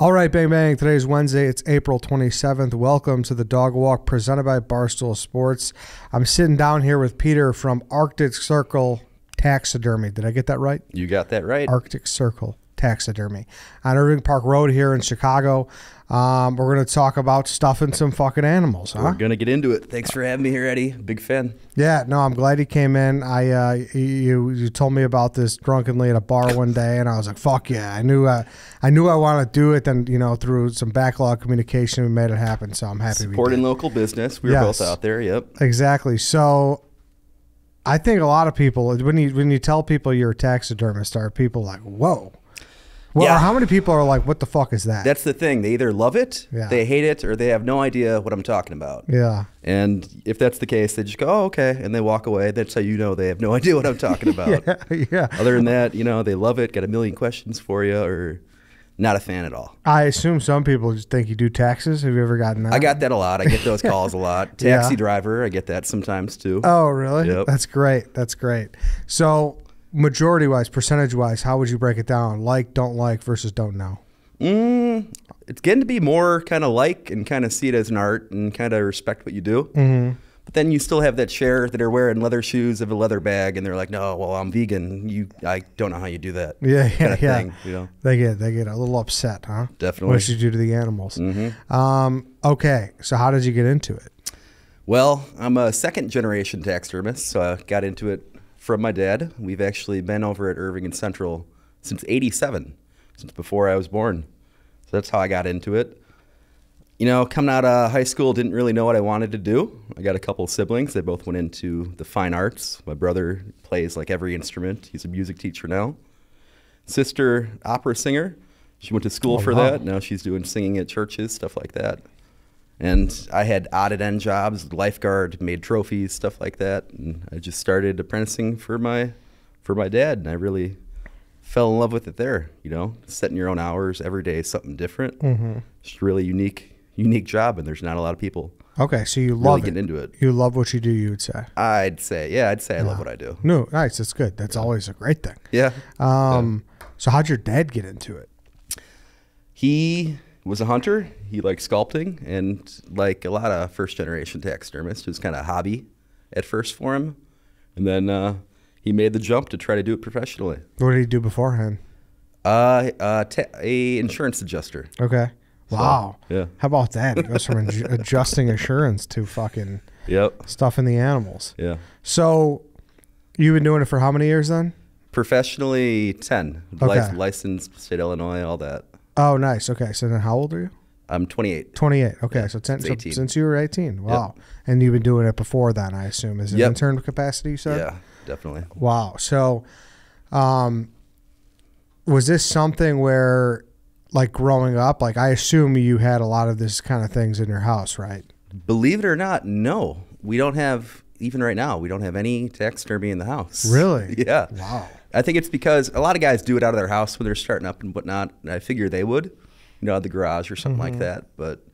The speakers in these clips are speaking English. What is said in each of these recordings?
All right, bang bang. Today's Wednesday. It's April 27th. Welcome to the Dog Walk presented by Barstool Sports. I'm sitting down here with Peter from Arctic Circle Taxidermy. Did I get that right? You got that right. Arctic Circle Taxidermy on Irving Park Road here in Chicago. Um, we're going to talk about stuffing some fucking animals, huh? We're gonna get into it. Thanks for having me here, Eddie. Big fan. Yeah, no, I'm glad you came in. I uh, you you told me about this drunkenly at a bar one day, and I was like, "Fuck yeah!" I knew uh, I knew I wanted to do it. Then you know, through some backlog communication, we made it happen. So I'm happy we Supporting did. local business. We were Yes. both out there. Yep. Exactly. So I think a lot of people when you when you tell people you're a taxidermist, are people like, "Whoa." Well, Yeah. how many people are like, "What the fuck is that?" That's the thing. They either love it, Yeah. they hate it, or they have no idea what I'm talking about. yeah. And if that's the case, they just go, "Oh, okay," and they walk away. That's how you know they have no idea what I'm talking about. Yeah, yeah. Other than that, you know, they love it, got a million questions for you, or not a fan at all. I assume some people just think you do taxes. Have you ever gotten that? I got that a lot. I get those calls a lot. Yeah. Taxi driver, I get that sometimes too. Oh, really? Yep. That's great. That's great. So, majority wise, percentage wise, how would you break it down? Like, don't like versus don't know. Mm, it's getting to be more kind of like and kind of see it as an art and kind of respect what you do. Mm-hmm. But then you still have that share that are wearing leather shoes of a leather bag, and they're like, "No, well, I'm vegan. You, I don't know how you do that." Yeah, yeah, yeah. thing, you know. They get they get a little upset, huh? Definitely. What did you do to the animals? Mm-hmm. Um, okay, so how did you get into it? Well, I'm a second generation taxidermist, so I got into it from my dad. We've actually been over at Irving and Central since '87, since before I was born. So that's how I got into it. You know, coming out of high school, didn't really know what I wanted to do. I got a couple of siblings. They both went into the fine arts. My brother plays like every instrument. He's a music teacher now. Sister, opera singer. She went to school Oh, for wow. that. Now she's doing singing at churches, stuff like that. And I had odd and end jobs, lifeguard, made trophies, stuff like that. And I just started apprenticing for my for my dad, and I really fell in love with it there. You know, setting your own hours every day something different. Mm-hmm. It's a really unique unique job, and there's not a lot of people Okay, so you really love getting it. into it. You love what you do. You would say. I'd say, yeah, I'd say I love what I do. No, nice. That's good. That's always a great thing. Yeah. Um, so how'd your dad get into it? He was a hunter. He liked sculpting, and like a lot of first generation taxidermists, it was kind of a hobby at first for him. And then uh, he made the jump to try to do it professionally. What did he do beforehand? Uh, uh, ta- a insurance adjuster. Okay. Wow. yeah. How about that? It goes from adju- adjusting assurance to fucking Yep. stuffing the animals. Yeah. So, you've been doing it for how many years then? Professionally, ten. Okay. Lic- licensed state of Illinois, all that. Oh, nice. Okay. So then, how old are you? I'm 28. 28. Okay. So, ten, Since so since you were 18. Wow. And you've been doing it before then, I assume. Is it Yep. intern capacity, you said? Yeah, definitely. Wow. So, um, was this something where, like growing up, like I assume you had a lot of this kind of things in your house, right? Believe it or not, no, we don't have even right now. We don't have any taxidermy in the house. Really? Yeah. Wow. I think it's because a lot of guys do it out of their house when they're starting up and whatnot. And I figure they would, you know, out of the garage or something Mm-hmm. like that. But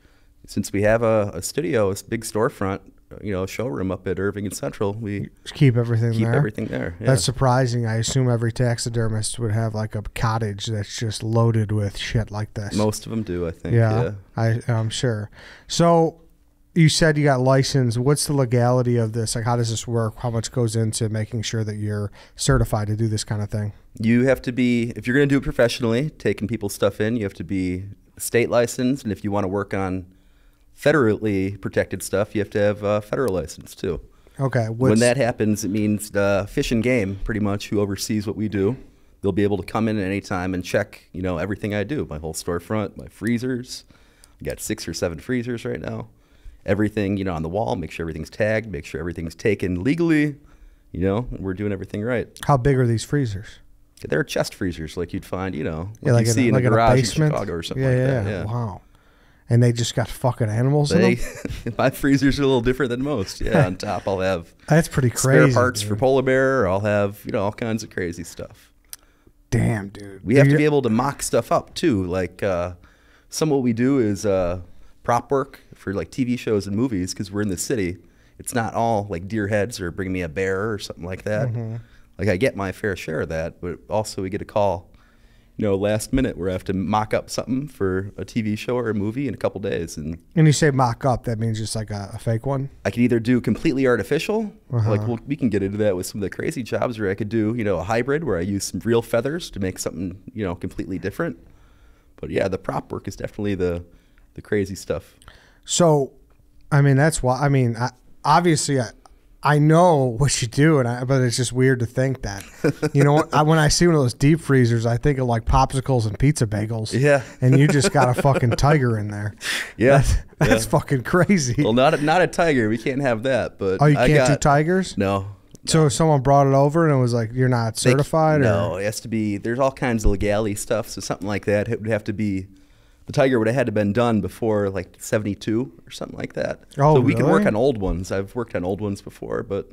since we have a, a studio, a big storefront, you know, showroom up at Irving and Central, we Just keep everything there. keep there. everything there. Yeah. That's surprising. I assume every taxidermist would have like a cottage that's just loaded with shit like this. Most of them do, I think. yeah, Yeah. I, I'm sure. So you said you got licensed. What's the legality of this? Like, how does this work? How much goes into making sure that you're certified to do this kind of thing? You have to be, if you're going to do it professionally, taking people's stuff in, you have to be state licensed. And if you want to work on federally protected stuff, you have to have a federal license too. Okay. when that happens, it means the fish and game, pretty much, who oversees what we do, they'll be able to come in at any time and check, you know, everything I do, my whole storefront, my freezers. I got six or seven freezers right now. Everything, you know, on the wall, make sure everything's tagged, make sure everything's taken legally. You know, we're doing everything right. how big are these freezers? They're chest freezers like you'd find, you know, Yeah, like, like you in, see a- in like a in garage in basement, Chicago or something yeah, like yeah, that. Yeah. Wow. And they just got fucking animals in They, them. my freezers are a little different than most. Yeah, on top I'll have That's pretty spare crazy. parts for polar bear. I'll have you know all kinds of crazy stuff. Damn, dude. We have to be able to mock stuff up too. Like uh, some of what we do is uh, prop work for like TV shows and movies because we're in the city. It's not all like deer heads or bring me a bear or something like that. Mm-hmm. Like I get my fair share of that, but also we get a call you know, last minute where I have to mock up something for a TV show or a movie in a couple days, and And you say mock up, that means just like a, a fake one? I could either do completely artificial, Uh-huh. like well, we can get into that with some of the crazy jobs, or I could do you know a hybrid where I use some real feathers to make something you know completely different. But yeah, the prop work is definitely the the crazy stuff. So, I mean, that's why. I mean, I, obviously, I, I know what you do, and I, but it's just weird to think that. You know, I, when I see one of those deep freezers, I think of like popsicles and pizza bagels. Yeah. and you just got a fucking tiger in there. Yeah, that's, that's yeah. fucking crazy. Well, not a, not a tiger. We can't have that. But oh, you I can't do tigers. No. So if someone brought it over and it was like, "You're not They c- certified," No, it has to be. There's all kinds of legality stuff. So something like that it would have to be. The tiger would have had to been done before like '72 or something like that. Oh, so we can work on old ones. I've worked on old ones before, but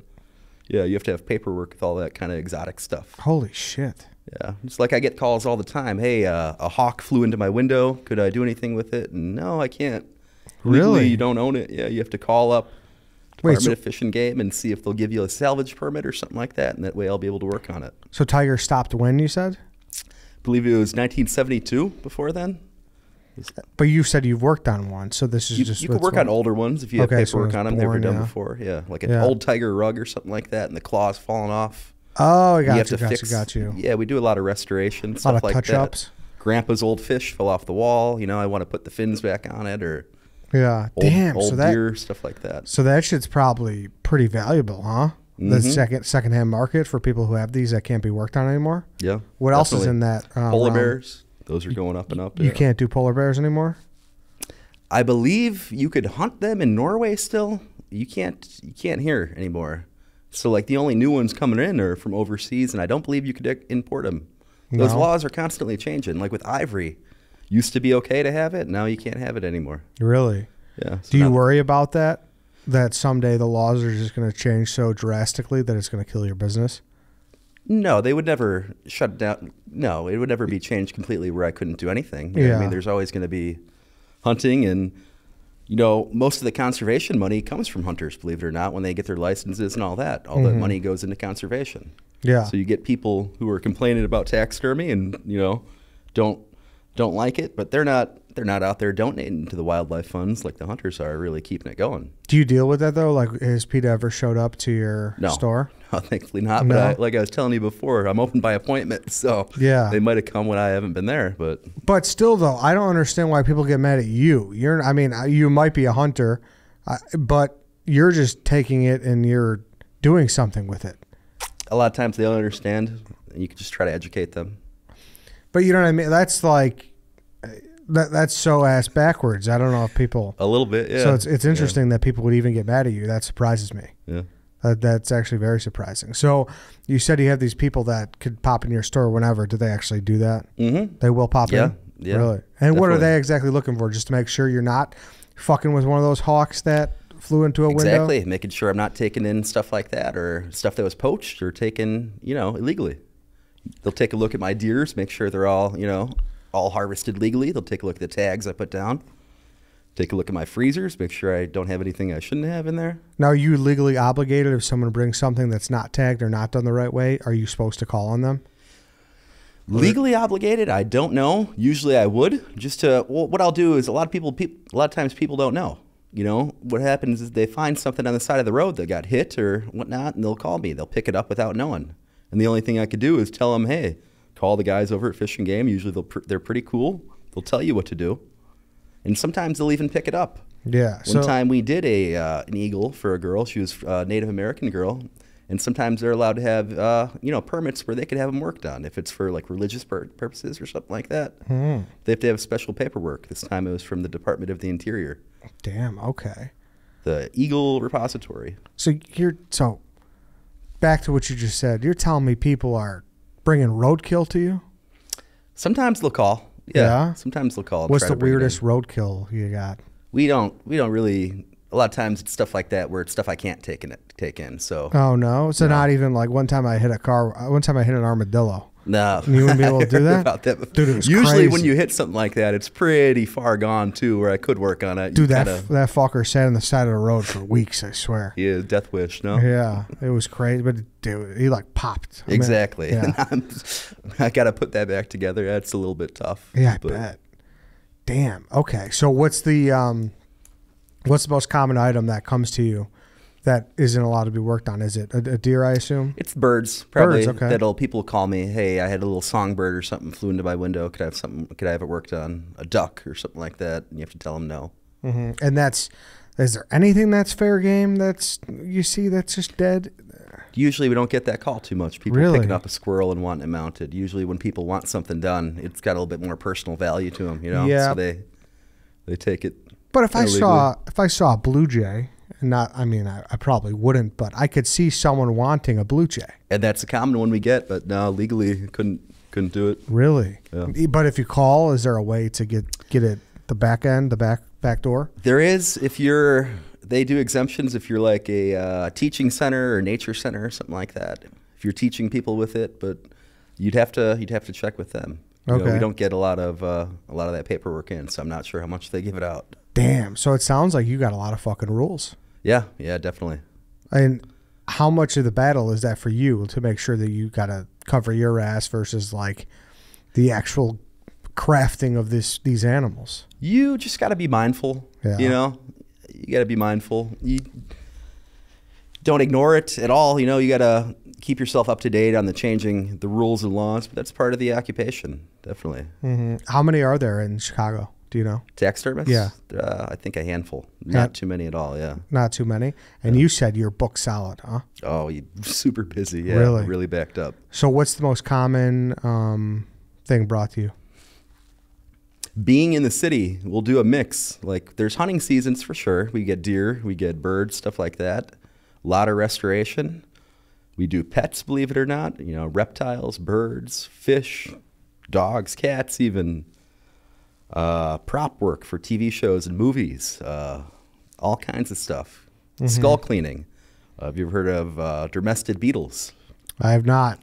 yeah, you have to have paperwork with all that kind of exotic stuff. holy shit. Yeah, it's like I get calls all the time. Hey, uh, a hawk flew into my window. Could I do anything with it? And no, I can't. Legally, Really? you don't own it. Yeah, you have to call up Wait, Department so- of Fish and Game and see if they'll give you a salvage permit or something like that, and that way I'll be able to work on it. So tiger stopped when you said, believe it was 1972 before then. But you said you've worked on one. So this is You, just you could work on older ones if you have Okay, so it paperwork was on them. They were born, done yeah. before. Yeah, like an Yeah. old tiger rug or something like that, and the claws falling off. Oh, I you got have you, to got fix. you, got you. Yeah, we do a lot of restoration A lot stuff of like that. touch-ups. Grandpa's old fish fell off the wall. You know, I want to put the fins back on it, or Yeah. old, Damn. old so that deer stuff like that. so that shit's probably pretty valuable, huh? The Mhm. second secondhand market for people who have these that can't be worked on anymore. Yeah. What else is in that? Uh, Polar realm? bears. Those are going up and up. You yeah. can't do polar bears anymore. I believe you could hunt them in Norway still. You can't. You can't here anymore. So like the only new ones coming in are from overseas, and I don't believe you could import them. Those No. laws are constantly changing. Like with ivory, used to be okay to have it. Now you can't have it anymore. Really? Yeah. so Do you worry about that? That someday the laws are just going to change so drastically that it's going to kill your business? No, they would never shut down. No, it would never be changed completely where I couldn't do anything. You know what I mean, there's always going to be hunting, and you know, most of the conservation money comes from hunters. Believe it or not, when they get their licenses and all that, all that money goes into conservation. Mm-hmm. Yeah. So you get people who are complaining about taxidermy and you know don't don't like it, but they're not they're not out there donating to the wildlife funds like the hunters are, really keeping it going. Do you deal with that though? Like, has PETA ever showed up to your No. store? No, thankfully not. But I, like I was telling you before, I'm open by appointment, so Yeah. they might have come when I haven't been there. But But still, though, I don't understand why people get mad at you. You're, I mean, you might be a hunter, but you're just taking it and you're doing something with it. a lot of times they don't understand, and you can just try to educate them. But you know what I mean? That's like, that, that's so ass backwards. I don't know if people. A little bit, yeah. So it's it's Yeah, interesting that people would even get mad at you. That surprises me. Yeah. That, that's actually very surprising. So you said you have these people that could pop in your store whenever. Do they actually do that? Mm-hmm. They will pop Yeah, in. yeah, Really. And what are they exactly looking for? Just to make sure you're not fucking with one of those hawks that flew into a window. Exactly, making sure I'm not taking in stuff like that or stuff that was poached or taken, you know, illegally. They'll take a look at my deers, make sure they're all, you know, all harvested legally. They'll take a look at the tags I put down. Take a look at my freezers, make sure I don't have anything I shouldn't have in there. Now, are you legally obligated if someone brings something that's not tagged or not done the right way? Are you supposed to call on them? Legally obligated? I don't know. Usually I would. Just to well, what I'll do is a lot of people, peop a lot of times people don't know. You know what happens is they find something on the side of the road that got hit or whatnot, and they'll call me. They'll pick it up without knowing. And the only thing I could do is tell them, hey, call the guys over at Fish and Game. Usually they'll pr- they're pretty cool. They'll tell you what to do, and sometimes they'll even pick it up. Yeah. One So, time we did a uh, an eagle for a girl. She was a Native American girl, and sometimes they're allowed to have uh, you know permits where they could have them work done if it's for like religious pur- purposes or something like that. Hmm. They have to have special paperwork. This time it was from the Department of the Interior, damn. Okay. the Eagle Repository. So you're so back to what you just said. You're telling me people are bringing roadkill to you? Sometimes they'll call. Yeah. Yeah? Sometimes they'll call. What's the to bring it in. weirdest roadkill you got? We don't. We don't really. A lot of times it's stuff like that where it's stuff I can't take in. Take in. So Oh no! So No. not even like one time I hit a car. One time I hit an armadillo. No, You wouldn't be able to do that? That. Dude, Usually, when you hit something like that, it's pretty far gone too. Where I could work on it. You Dude, that kinda- that fucker sat on the side of the road for weeks. I swear. yeah, death wish. No, Yeah, it was crazy, but dude, he like popped. I mean, exactly. yeah. I'm- I got to put that back together. That's a little bit tough. Yeah, I but bet. Damn. Okay. So what's the um, what's the most common item that comes to you that isn't allowed to be worked on? Is it a, a deer? I assume. It's birds, probably. Birds, okay. That'll people call me. Hey, I had a little songbird or something flew into my window. Could I have something? Could I have it worked on? A duck or something like that? And you have to tell them no. hmm And that's. Is there anything that's fair game that's you see that's just dead? Usually, we don't get that call too much. People Really? picking up a squirrel and wanting it mounted. Usually, when people want something done, it's got a little bit more personal value to them. You know, Yeah. so they they take it. But if I saw if I saw a blue jay, not I mean I, I probably wouldn't, but I could see someone wanting a blue jay. and that's a common one we get, but no, legally couldn't couldn't do it. Really? Yeah. But if you call, is there a way to get get it the back end, the back back door? There is if you're they do exemptions if you're like a uh, teaching center or nature center or something like that. If you're teaching people with it, but you'd have to you'd have to check with them. You know, Okay. we don't get a lot of uh, a lot of that paperwork in, so I'm not sure how much they give it out. Damn. So it sounds like you got a lot of fucking rules. Yeah, yeah, definitely. And how much of the battle is that for you to make sure that you got to cover your ass versus like the actual crafting of this these animals? You just got to be mindful. Yeah. You know, you got to be mindful. You don't ignore it at all. You know, you got to keep yourself up to date on the changing the rules and laws. But that's part of the occupation, definitely. hmm How many are there in Chicago? Do you know? Taxidermists? Yeah. Uh, I think a handful. Yeah. Not too many at all, yeah. Not too many. And you said you're book solid, huh? Oh, you super busy. Yeah. Really? Really backed up. So what's the most common um, thing brought to you? Being in the city, we'll do a mix. Like there's hunting seasons for sure. We get deer, we get birds, stuff like that. A lot of restoration. We do pets, believe it or not. You know, reptiles, birds, fish, dogs, cats, even uh, prop work for TV shows and movies. Uh, all kinds of stuff. Skull cleaning. Uh, have you ever heard of uh, dermestid beetles? I have not.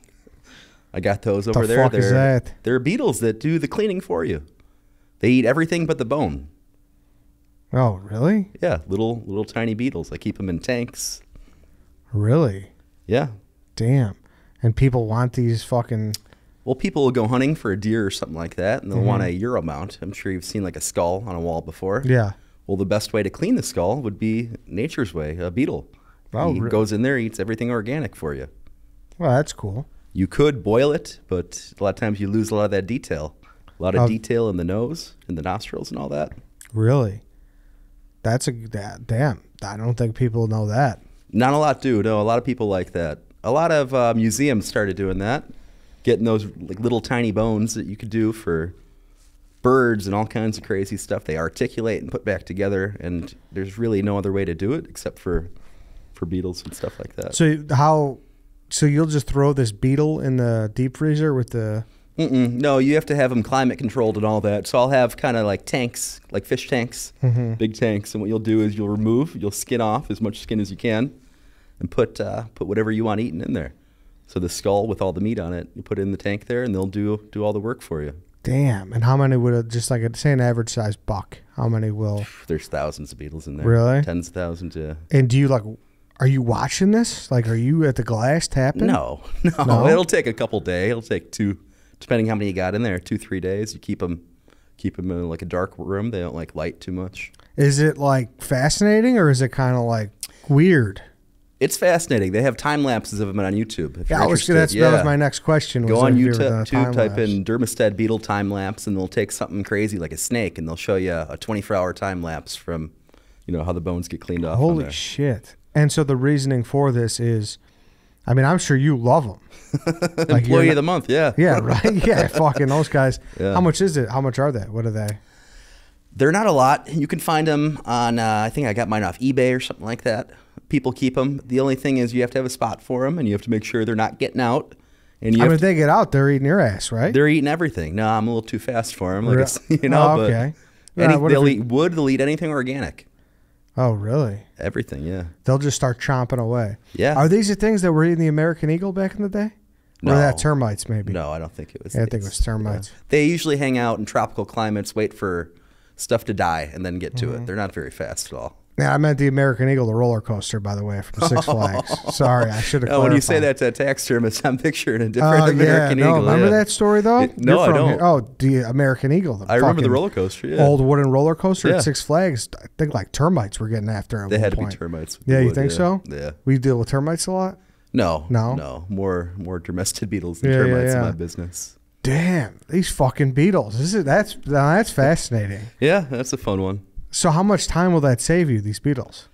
I got those over The there. fuck is they're, that? they're beetles that do the cleaning for you. They eat everything but the bone. Oh, really? Yeah, little little tiny beetles. I keep them in tanks. Really? Yeah. Damn. And people want these fucking. Well, people will go hunting for a deer or something like that, and they'll want a euro mount. I'm sure you've seen like a skull on a wall before. Yeah. Well, the best way to clean the skull would be nature's way, a beetle. Oh, he goes in there, eats everything organic for you. Well, that's cool. You could boil it, but a lot of times you lose a lot of that detail. A lot of Um, detail in the nose, in the nostrils, and all that. Really? That's a that, damn. I don't think people know that. Not a lot do. No, a lot of people like that. A lot of uh, museums started doing that, getting those like little tiny bones that you could do for birds and all kinds of crazy stuff. They articulate and put back together, and there's really no other way to do it except for for beetles and stuff like that. So how? So you'll just throw this beetle in the deep freezer with the. Mm-mm. No, you have to have them climate controlled and all that. So I'll have kind of like tanks, like fish tanks, big tanks. And what you'll do is you'll remove, you'll skin off as much skin as you can, and put uh, put whatever you want eaten in there. So the skull with all the meat on it, you put it in the tank there, and they'll do do all the work for you. Damn. And how many would it, just like a, say an average size buck? How many will? There's thousands of beetles in there. Really? Tens of thousands. Yeah. And do you like? Are you watching this? Like, are you at the glass tapping? No, no, No? It'll take a couple days. It'll take two, depending how many you got in there. Two, three days. You keep them, keep them in like a dark room. They don't like light too much. Is it like fascinating or is it kind of like weird? It's fascinating. They have time lapses of them on YouTube. If Yeah, you're I was, interested. that's that was my next question. Go on if you were YouTube, type in Dermestid beetle time lapse, and they'll take something crazy like a snake, and they'll show you a 24-hour time lapse from, you know, how the bones get cleaned off. Holy shit! And so the reasoning for this is, I mean, I'm sure you love them. Like Employee not- of the month, yeah. Yeah, right. Yeah, fucking those guys. Yeah. How much is it? How much are they? What are they? They're not a lot. You can find them on. Uh, I think I got mine off eBay or something like that. People keep them. The only thing is you have to have a spot for them, and you have to make sure they're not getting out. And you I mean, if they get out, they're eating your ass, right? they're eating everything. No, I'm a little too fast for them. Like Re- it's, you know, Oh, but okay. any- Yeah, they'll eat wood. They'll eat anything organic. Oh, really? Everything, yeah. They'll just start chomping away. Yeah. Are these the things that were eating the American eagle back in the day? Or that termites maybe. No, I don't think it was. Yeah, I think it was termites. They usually hang out in tropical climates, wait for stuff to die, and then get to Mm-hmm. it. They're not very fast at all. Yeah, I meant the American Eagle, the roller coaster, by the way, from Six oh. Flags. Sorry, I should have. Oh, when you say clarified. that to a taxidermist, I'm picturing a oh, different Oh American yeah, no, Eagle. remember yeah. that story though? It- no, I don't. here. Oh, the American Eagle. The I remember the roller coaster. Yeah. Old wooden roller coaster at Six Flags. I think like termites were getting after. At they had to point. be termites. Yeah, the you think so? Yeah. We deal with termites a lot. No. No? No. More more dermestid beetles than termites in my business. Damn, these fucking beetles. This is that's that's fascinating. Yeah, that's a fun one. So how much time will that save you? These beetles?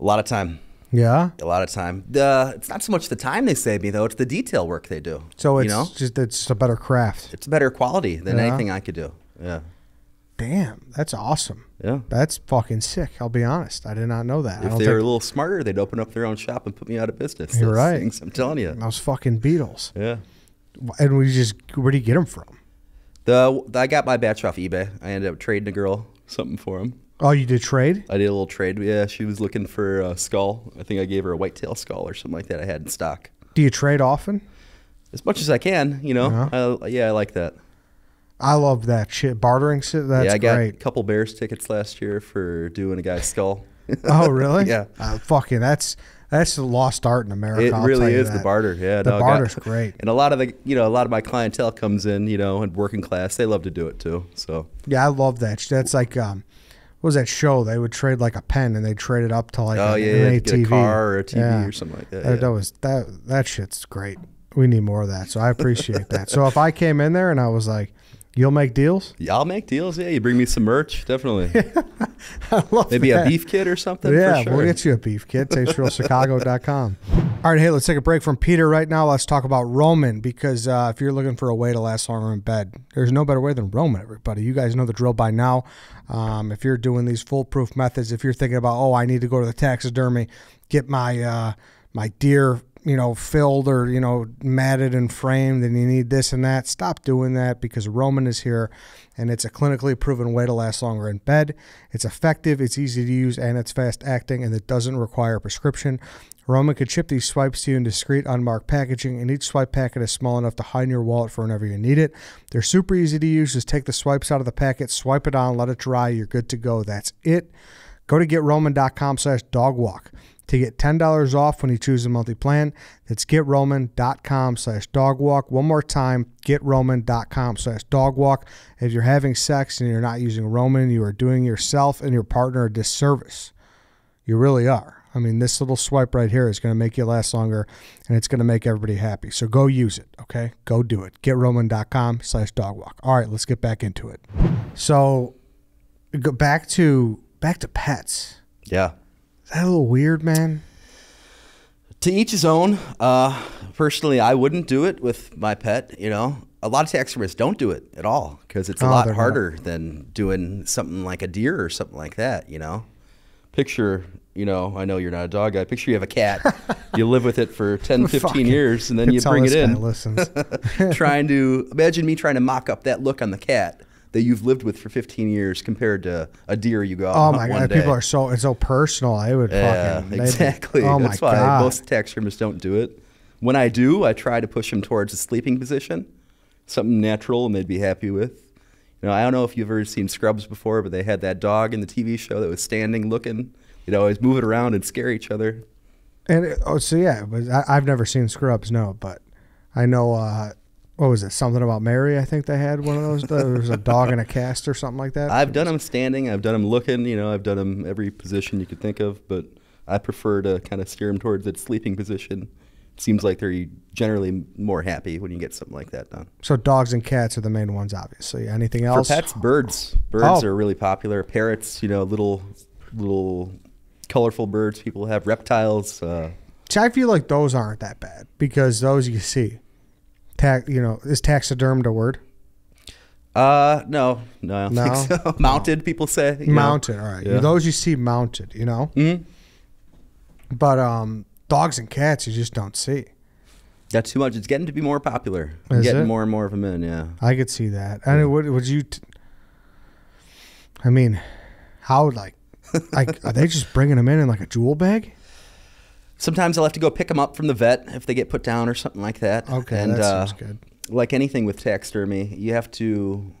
A lot of time. Yeah. A lot of time. The it's not so much the time they save me though; it's the detail work they do. So it's you know, just it's a better craft. it's better quality than Yeah. anything I could do. Yeah. Damn, that's awesome. Yeah. That's fucking sick. I'll be honest. I did not know that. If they were a little smarter, they'd open up their own shop and put me out of business. You're Those right. Things, I'm telling you. those fucking beetles. Yeah. And we just where do you get them from? The I got my batch off eBay. I ended up trading a girl something for him. Oh, you did trade? I did a little trade. Yeah, she was looking for a skull. I think I gave her a whitetail skull or something like that. I had in stock. Do you trade often? As much as I can, you know. Yeah. I, yeah, I like that. I love that shit. Bartering shit. That's yeah, I got a couple Bears tickets last year for doing a guy's skull. Oh, really? Yeah. Uh, fucking, that's that's the lost art in America. It I'll really is the barter. Yeah, The no, I got- barter's great. And a lot of the, you know, a lot of my clientele comes in, you know, and working class. They love to do it too. So Yeah, I love that. That's like, um, what was that show? They would trade like a pen and they trade it up to like Oh, a, yeah, an get a ATV. car or a TV Yeah. or something like that, That, yeah. that was that that shit's great. We need more of that. So I appreciate that. So if I came in there and I was like, "You'll make deals," yeah, I'll make deals. Yeah, you bring me some merch, definitely. I love Maybe that. a beef kit or something. Yeah, for sure. we'll get you a beef kit. TastefulChicago.com. All right, hey, let's take a break from Peter right now. Let's talk about Roman because uh, if you're looking for a way to last longer in bed, there's no better way than Roman, everybody. You guys know the drill by now. Um, if you're doing these foolproof methods, if you're thinking about, oh, I need to go to the taxidermy, get my uh, my deer, you know, filled or you know matted and framed, and you need this and that, stop doing that because Roman is here, and it's a clinically proven way to last longer in bed. It's effective, it's easy to use, and it's fast acting, and it doesn't require a prescription. Roman could ship these swipes to you in discreet, unmarked packaging, and each swipe packet is small enough to hide in your wallet for whenever you need it. They're super easy to use. Just take the swipes out of the packet, swipe it on, let it dry. You're good to go. That's it. Go to getroman.com slash dogwalk to get $10 off when you choose a monthly plan. That's getroman.com slash dogwalk. One more time, getroman.com slash dogwalk. If you're having sex and you're not using Roman, you are doing yourself and your partner a disservice. You really are. I mean, this little swipe right here is going to make you last longer and it's going to make everybody happy. So go use it, okay? Go do it. GetRoman.com slash dogwalk. All right, let's get back into it. So go back to back to pets. Yeah. That a little weird, man? To each his own. Uh, personally, I wouldn't do it with my pet. You know, a lot of taxidermists don't do it at all because it's a Oh, lot they're not. harder than doing something like a deer or something like that. You know, picture. You know, I know you're not a dog guy. Picture you have a cat. you live with it for 10, 15 years, and then you bring it in. listens. trying to imagine me trying to mock up that look on the cat that you've lived with for 15 years compared to a deer you got. Oh my god, day. people are so it's so personal. I would Yeah, fucking exactly. Oh That's my why god. most taxidermists don't do it. When I do, I try to push them towards a sleeping position, something natural, and they'd be happy with. You know, I don't know if you've ever seen Scrubs before, but they had that dog in the TV show that was standing, looking. You'd always move it around and scare each other. And it- oh, so yeah, but I, I've never seen Scrubs, no, but I know. uh What was it? Something about Mary? I think they had one of those. There was a dog in a cast or something like that. I've done them standing. I've done them looking. You know, I've done them every position you could think of, but I prefer to kind of steer them towards that sleeping position. Seems like they're generally more happy when you get something like that done. so dogs and cats are the main ones, obviously. Anything For else? pets, birds. Birds Oh. are really popular. Parrots, you know, little little colorful birds people have. Reptiles. Uh, See, I feel like those aren't that bad because those you see. Tax, you know, is taxidermed a word? uh no, no, I don't No? think so. Mounted, people say. you know. Mounted, all right. Yeah. Those you see mounted, you know. Mhm. But um, dogs and cats you just don't see. That's too much. It's getting to be more popular. Is getting it? more and more of them in. Yeah. I could see that. I mean, would, would you? T- I mean, how like, like are they just bringing them in in like a jewel bag? Sometimes I'll have to go pick them up from the vet if they get put down or something like that. Okay, and that uh, seems good. like anything with taxidermy, you have to.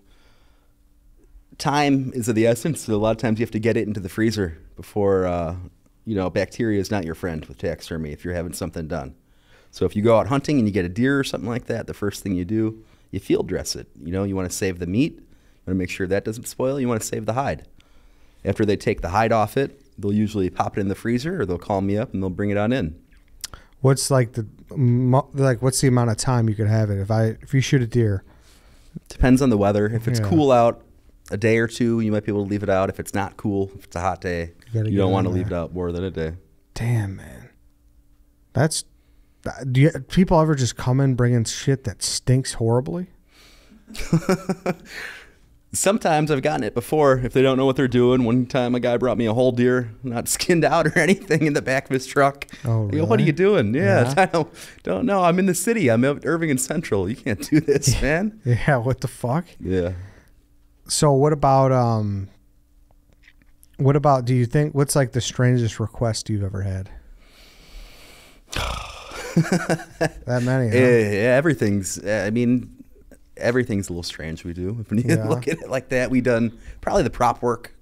Time is of the essence. So a lot of times you have to get it into the freezer before, uh, you know, bacteria is not your friend with taxidermy if you're having something done. So if you go out hunting and you get a deer or something like that, the first thing you do, you field dress it. You know, you want to save the meat. You want to make sure that doesn't spoil. You want to save the hide. After they take the hide off it, they'll usually pop it in the freezer or they'll call me up and they'll bring it on in. What's like the like? What's the amount of time you could have it? If I if you shoot a deer, Depends on the weather. If it's Yeah. cool out, a day or two, you might be able to leave it out. If it's not cool, if it's a hot day, You you, don't want to leave it out more than a day. damn man, that's. Uh, do you, people ever just come in bringing shit that stinks horribly? Sometimes I've gotten it before if they don't know what they're doing. One time a guy brought me a whole deer, not skinned out or anything, in the back of his truck. Oh, I go, what are you doing? Yeah, Yeah. I don't, don't know. I'm in the city. I'm at Irving and Central. You can't do this, man. Yeah, what the fuck? Yeah. So what about um? What about? Do you think what's like the strangest request you've ever had? that many? huh? Yeah, everything's. eh, I mean, everything's a little strange. We do when you Yeah. look at it like that. We done probably the prop work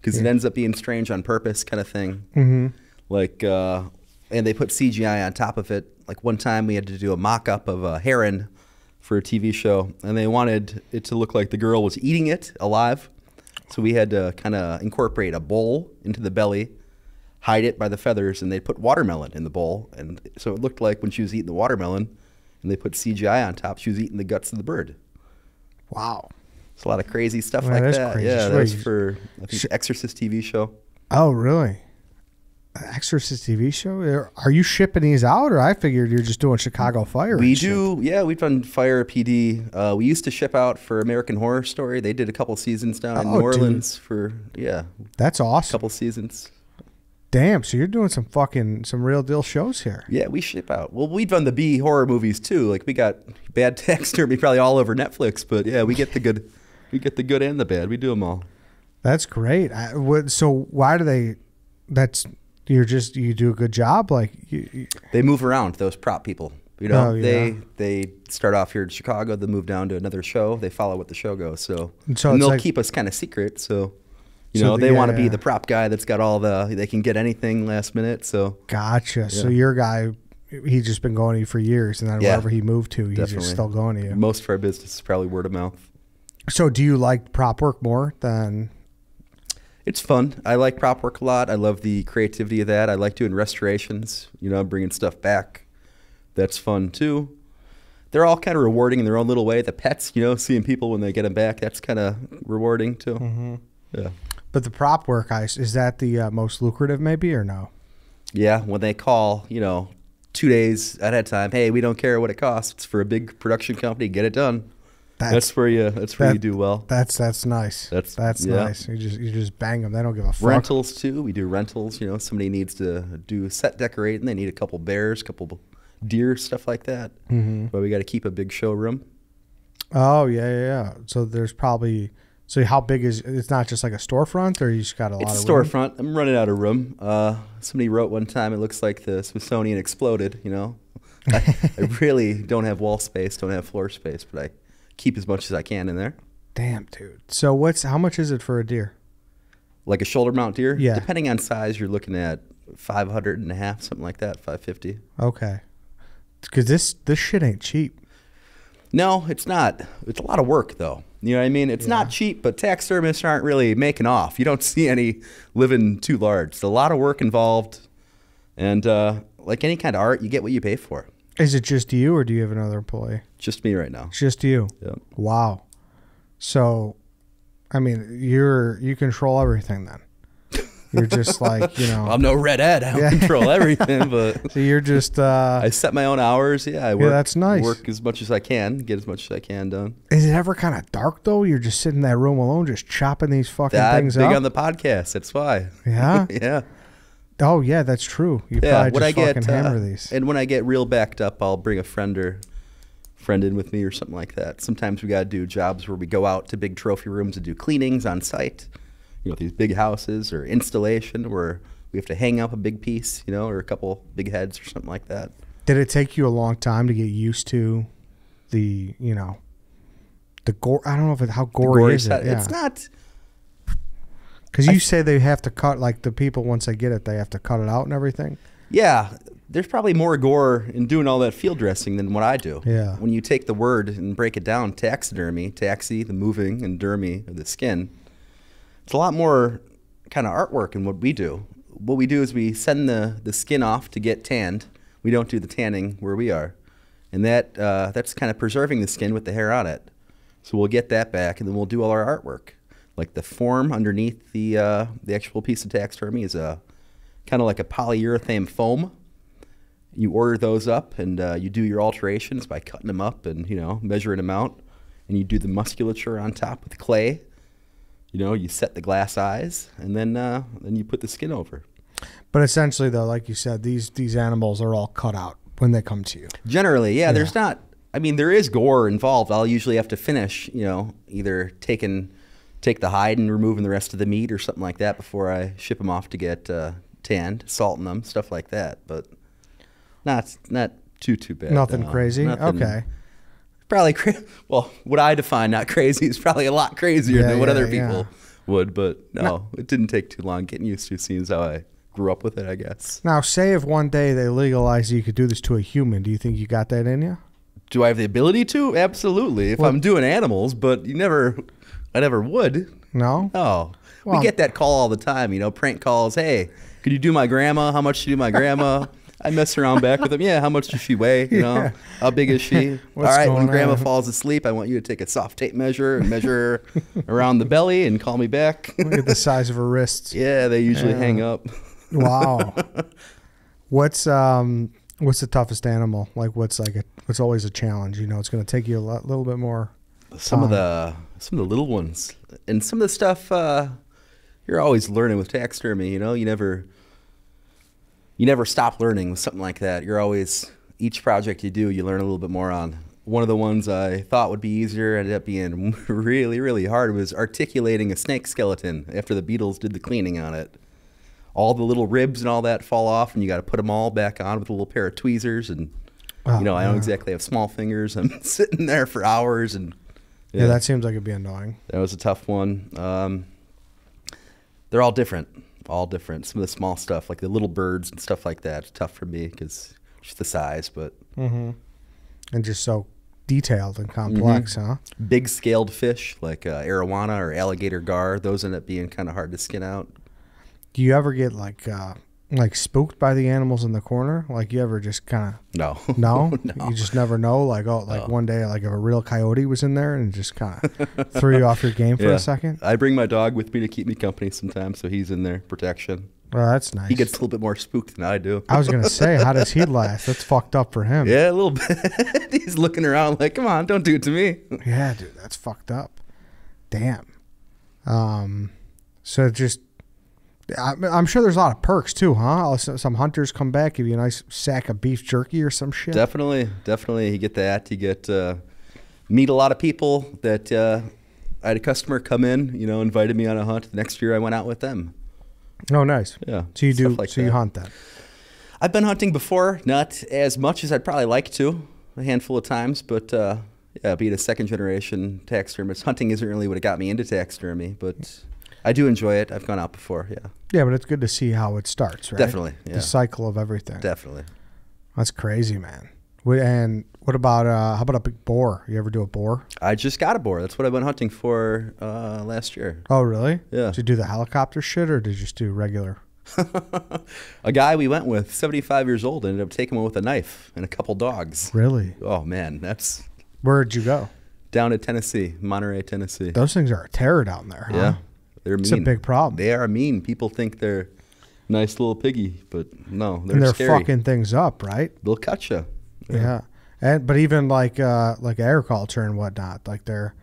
because it ends up being strange on purpose, kind of thing. Mm-hmm. Like, uh, and they put CGI on top of it. Like one time we had to do a mock-up of a heron for a TV show, and they wanted it to look like the girl was eating it alive. So we had to kind of incorporate a bowl into the belly, hide it by the feathers, and they put watermelon in the bowl, and so it looked like when she was eating the watermelon, and they put CGI on top, she was eating the guts of the bird. Wow. It's a lot of crazy stuff Man, like that's that. crazy. Yeah, So that was for I think the Exorcist TV show. Oh, really? Exorcist TV show? Are- Are you shipping these out, or I figured you're just doing Chicago Fire? We and shit? do, yeah. We've done Fire PD. Uh, we used to ship out for American Horror Story. They did a couple seasons down in Oh, New dude. Orleans for yeah, That's awesome. a couple seasons. Damn. So you're doing some fucking some real deal shows here. Yeah, we ship out. Well, we've done the B horror movies too. Like we got bad taxidermy probably all over Netflix, but yeah, we get the good, we get the good and the bad. We do them all. That's great. I, what, so why do they? That's you're just you do a good job. Like you, you- They move around. Those prop people. You know, Oh, yeah. they they start off here in Chicago. They move down to another show. They follow what the show goes. So, And so and they'll like- keep us kind of secret. So, you So know, the- they want to yeah. be the prop guy that's got all the. They can get anything last minute. So gotcha. So your guy, he's just been going to you for years, and then Yeah, wherever he moved to, he's definitely. just still going to you. most of our business is probably word of mouth. So do you like prop work more than? It's fun. I like prop work a lot. I love the creativity of that. I like doing restorations. You know, bringing stuff back. That's fun too. They're all kind of rewarding in their own little way. The pets, you know, seeing people when they get them back, that's kind of rewarding too. Mm-hmm. Yeah. But the prop work, I, is that the uh, most lucrative, maybe, or no? Yeah, when they call, you know, two days ahead of time, hey, we don't care what it costs. It's for a big production company. Get it done. That's, That's where you. That's where that- you do well. that's that's nice. That's- that's yeah. nice. You just you just bang them. They don't give a fuck. Rentals too. We do rentals. You know, somebody needs to do set decorating. They need a couple bears, couple deer, stuff like that. Mhm. But we got to keep a big showroom. Oh yeah, yeah, yeah. So there's probably so how big is it's not just like a storefront, or you just got a lot It's of storefront. I'm running out of room. Uh, somebody wrote one time, it looks like the Smithsonian exploded. You know, I, I really don't have wall space, don't have floor space, but I keep as much as I can in there. Damn, dude. So what's how much is it for a deer? Like a shoulder mount deer, Yeah. depending on size, you're looking at 500 and a half, something like that, 550. Okay, because this this shit ain't cheap. No, it's not. It's a lot of work, though. You know what I mean? It's not cheap, but taxidermists aren't really making off. You don't see any living too large. It's a lot of work involved. And uh, like any kind of art, you get what you pay for. Is it just you, or do you have another employee? Just me right now. Just you. Yep. Wow. So, I mean, you're you control everything then. You're just like you know. I'm no red Ed. I don't Yeah. control everything, but so you're just. uh I set my own hours. Yeah, I work. that's nice. Work as much as I can, get as much as I can done. Is it ever kind of dark though? You're just sitting in that room alone, just chopping these fucking That things big up. on the podcast. That's why. Yeah? yeah. oh yeah, that's true. You Yeah. probably just I fucking get uh, hammer these. and when I get real backed up, I'll bring a friend or friend in with me or something like that. Sometimes we gotta do jobs where we go out to big trophy rooms and do cleanings on site. You know, these big houses or installation where we have to hang up a big piece, you know, or a couple big heads or something like that. Did it take you a long time to get used to the, you know, the gore? I don't know if it, how gory, Gory is it? Yeah. It's not. Because you say they have to cut, like the people once they get it, they have to cut it out and everything. Yeah, there's probably more gore in doing all that field dressing than what I do. Yeah. When you take the word and break it down, taxidermy, taxi, the moving, and dermy, of the skin, it's a lot more kind of artwork in what we do. What we do is we send the, the skin off to get tanned. We don't do the tanning where we are. And that uh, that's kind of preserving the skin with the hair on it. So we'll get that back, and then we'll do all our artwork. Like the form underneath the uh, the actual piece of taxidermy is a kind of like a polyurethane foam. You order those up, and uh, you do your alterations by cutting them up and you know measuring them out, and you do the musculature on top with clay. You know, you set the glass eyes, and then uh, then you put the skin over. But essentially, though, like you said, these these animals are all cut out when they come to you. Generally, yeah, there's not. I mean, there is gore involved. I'll usually have to finish, you know, either taking take the hide and removing the rest of the meat or something like that before I ship them off to get uh, tanned, salting them, stuff like that. But not not too too bad. Nothing no. crazy. Nothing- Okay. Probably cra- well, what I define not crazy is probably a lot crazier Yeah, than what yeah, other people would. But no, it didn't take too long getting used to. Seeing how I grew up with it, I guess. Now, say if one day they legalize you could do this to a human, do you think you got that in you? Do I have the ability to? Absolutely. If Well- I'm doing animals, but you never, I never would. No. Oh, Well- we get that call all the time, you know, prank calls. Hey, could you do my grandma? How much should you do my grandma? I mess around back with them. Yeah, how much does she weigh? You know, Yeah. how big is she? all right, when grandma on? falls asleep, I want you to take a soft tape measure and measure around the belly and call me back. Look at the size of her wrists. yeah, they usually hang up. Wow. what's um what's the toughest animal? Like what's like a what's always a challenge? You know, it's going to take you a lot, little bit more. some of the some of the little ones and some of the stuff uh, you're always learning with taxidermy you know you never you never stop learning with something like that you're always each project you do you learn a little bit more on one of the ones i thought would be easier ended up being really really hard was articulating a snake skeleton after the beatles did the cleaning on it all the little ribs and all that fall off and you got to put them all back on with a little pair of tweezers and Oh, you know i don't yeah. exactly have small fingers i'm sitting there for hours and Yeah, that seems like it'd be annoying. that was a tough one. Um, they're all different, all different. Some of the small stuff, like the little birds and stuff like that, tough for me because just the size. But Mm-hmm. And just so detailed and complex, huh? big scaled fish like uh, arowana or alligator gar, those end up being kind of hard to skin out. Do you ever get like uh like spooked by the animals in the corner? Like you ever just kind of no? no. You just never know. Like oh, like No. one day, like if a real coyote was in there and just kind of threw you off your game for Yeah. a second. I bring my dog with me to keep me company sometimes, so he's in there protection. Well, that's nice. He gets a little bit more spooked than I do. I was gonna say, how does he last? That's fucked up for him. Yeah, a little bit. he's looking around like, "Come on, don't do it to me." Yeah, dude, that's fucked up. Damn. Um, so just, I'm sure there's a lot of perks too, huh? Some hunters come back, give you a nice sack of beef jerky or some shit. Definitely, definitely. You get that. You get uh, meet a lot of people that uh, I had a customer come in, you know, invited me on a hunt. The next year I went out with them. Oh, nice. Yeah. So you do, like so you hunt that. I've been hunting before, not as much as I'd probably like to, a handful of times, but uh, yeah, being a second generation taxidermist, hunting isn't really what got me into taxidermy, but I do enjoy it. I've gone out before. Yeah, Yeah, but it's good to see how it starts, right? Definitely, yeah. The cycle of everything. definitely. That's crazy, man. And what about uh how about a big boar? You ever do a boar? I just got a boar. That's what I went hunting for uh, last year. Oh, really? Yeah. Did you do the helicopter shit or did you just do regular? a guy we went with, 75 years old, ended up taking one with a knife and a couple dogs. Really? Oh man, that's Where'd you go? down to Tennessee, Monterey, Tennessee. Those things are a terror down there, huh? Yeah, they're It's a mean. big problem. They are mean. People think they're nice little piggy, but no, they're, and they're scary. fucking things up, right? They'll cut you. Yeah. And but even like uh like agriculture and whatnot, like they're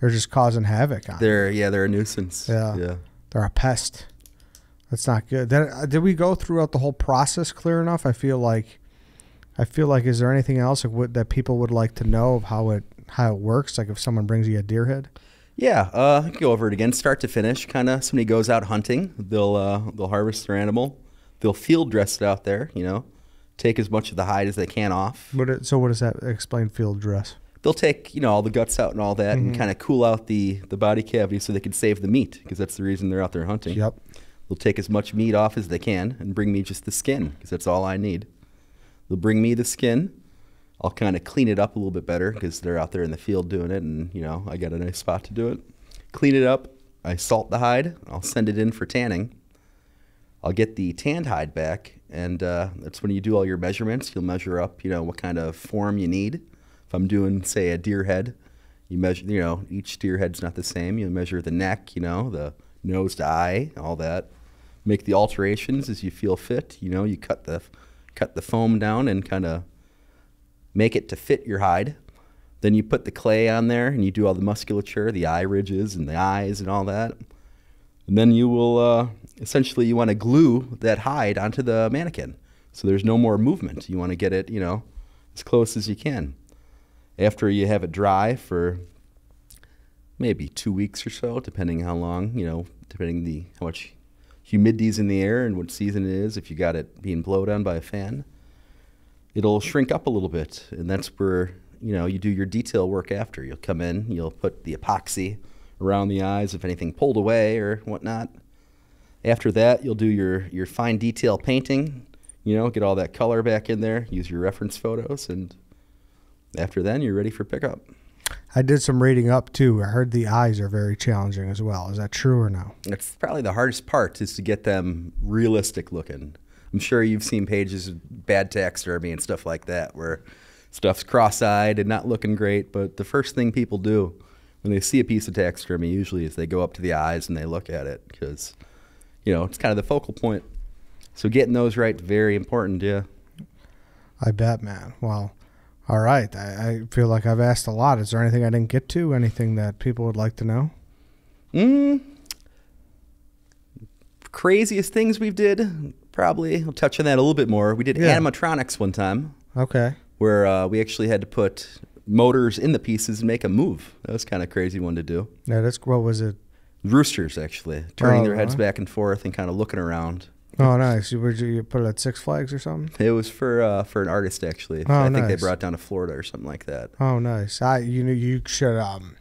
they're just causing havoc on. They're yeah, they're a nuisance. Yeah. yeah. They're a pest. That's not good. Then uh, did we go throughout the whole process clear enough? I feel like I feel like is there anything else that, would, that people would like to know of how it how it works? Like if someone brings you a deer head. Yeah, uh, go over it again, start to finish. Kind of, somebody goes out hunting, they'll uh, they'll harvest their animal. they'll field dress it out there. You know, take as much of the hide as they can off. What it, so what does that explain? Field dress. They'll take you know all the guts out and all that, and kind of cool out the the body cavity so they can save the meat because that's the reason they're out there hunting. Yep. They'll take as much meat off as they can and bring me just the skin because that's all I need. They'll bring me the skin. I'll kind of clean it up a little bit better because they're out there in the field doing it, and you know I got a nice spot to do it. Clean it up. I salt the hide. I'll send it in for tanning. I'll get the tanned hide back, and uh, that's when you do all your measurements. You'll measure up, you know, what kind of form you need. If I'm doing, say, a deer head, you measure, you know, each deer head's not the same. You measure the neck, you know, the nose to eye, all that. Make the alterations as you feel fit. You know, you cut the cut the foam down and kind of make it to fit your hide. Then you put the clay on there and you do all the musculature, the eye ridges and the eyes and all that. And then you will uh, essentially you want to glue that hide onto the mannequin, so there's no more movement. You want to get it, you know, as close as you can. After you have it dry for maybe two weeks or so, depending how long, you know, depending the how much humidity's in the air and what season it is. If you got it being blowed on by a fan, it'll shrink up a little bit, and that's where you know you do your detail work after. You'll come in, you'll put the epoxy around the eyes if anything pulled away or whatnot. After that, you'll do your your fine detail painting. You know, get all that color back in there. Use your reference photos, and after then, you're ready for pickup. I did some reading up too. I heard the eyes are very challenging as well. Is that true or no? That's probably the hardest part is to get them realistic looking. I'm sure you've seen pages of bad taxidermy and stuff like that where stuff's cross-eyed and not looking great. But the first thing people do when they see a piece of taxidermy usually is they go up to the eyes and they look at it because, you know, it's kind of the focal point. So getting those right is very important. Yeah. I bet, man. Well, all right. I, I feel like I've asked a lot. Is there anything I didn't get to? Anything that people would like to know? Mm, craziest things we've did probably. I'll touch on that a little bit more. We did Yeah. animatronics one time. Okay. where uh, we actually had to put motors in the pieces and make them move. That was kind of crazy one to do. Yeah, that's what was it? Roosters actually turning Oh, their heads really? back and forth and kind of looking around. Oh, nice. You, you, put it at Six Flags or something? It was for uh, for an artist actually. Oh, I think they nice. brought down to Florida or something like that. Oh, nice. I you know you should um.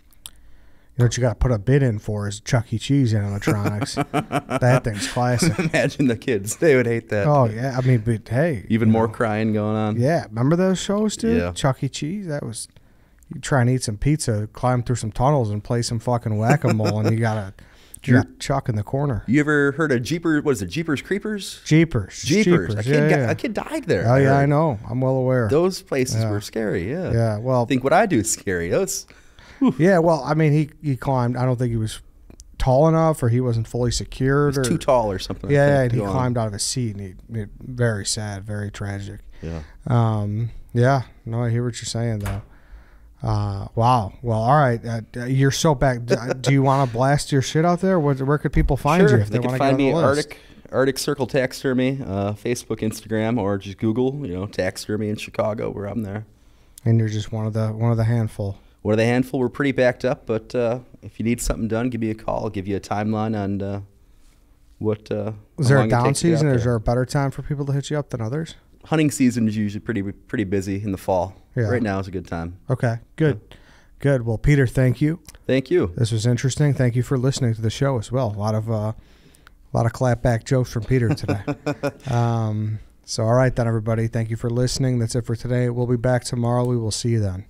You know what you got to put a bid in for is Chuck E. Cheese animatronics. that thing's classic. Imagine the kids; they would hate that. Oh yeah, I mean, but hey, Even more know, crying going on. Yeah, remember those shows, dude? Yeah. Chuck E. Cheese. That was you try and eat some pizza, climb through some tunnels, and play some fucking whack a mole, and you got a you got Chuck in the corner. You ever heard of Jeepers? What is it? Jeepers Creepers? Jeepers, Jeepers! a, kid yeah, got- yeah. a kid died there. Oh yeah, I know. I'm well aware. Those places Yeah. were scary. Yeah. yeah, well, I think what I do is scary. Those. yeah, well, I mean, he he climbed. I don't think he was tall enough, or he wasn't fully secured, or too tall or something. Yeah, yeah, and he climbed out of his seat, and he, he very sad, very tragic. Yeah. Um, yeah, no, I hear what you're saying though. Uh, wow. Well, all right. Uh, you're so back. Do, do you want to blast your shit out there? Where, where could people find sure. you if they, they, can want to find get me at? Arctic Arctic Circle Taxidermy, uh, Facebook, Instagram, or just Google. You know, taxidermy in Chicago, where I'm there. And you're just one of the one of the handful. One of the handful. We're pretty backed up, but uh, if you need something done, give me a call. I'll give you a timeline on uh, what. Uh, Is there a down takes to get season? Or is there. a better time for people to hit you up than others? Hunting season is usually pretty pretty busy in the fall. Yeah. Right now is a good time. Okay, good, good. Well, Peter, thank you. Thank you. This was interesting. Thank you for listening to the show as well. A lot of uh, a lot of clapback jokes from Peter today. um, so, all right then, everybody. Thank you for listening. That's it for today. We'll be back tomorrow. We will see you then.